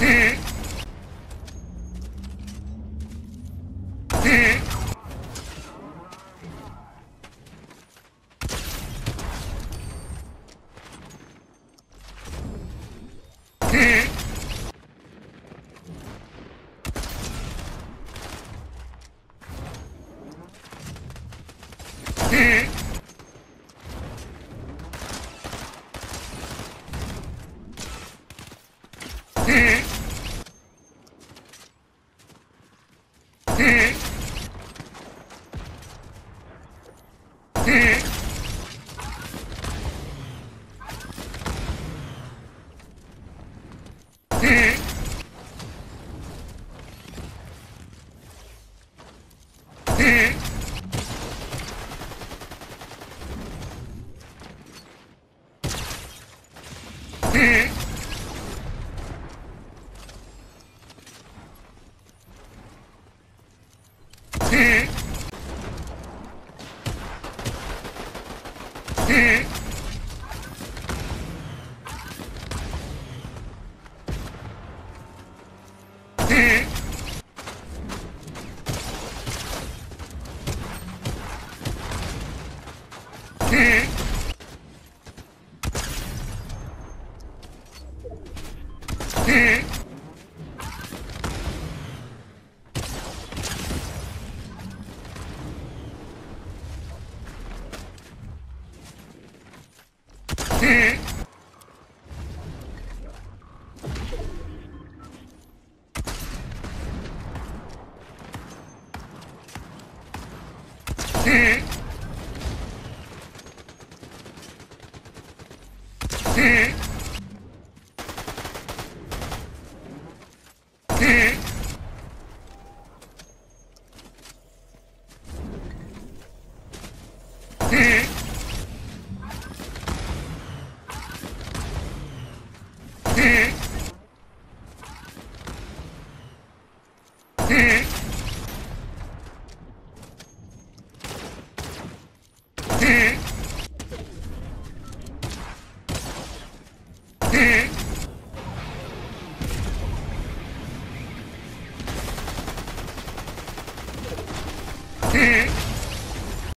Hmm. Mm-hmm.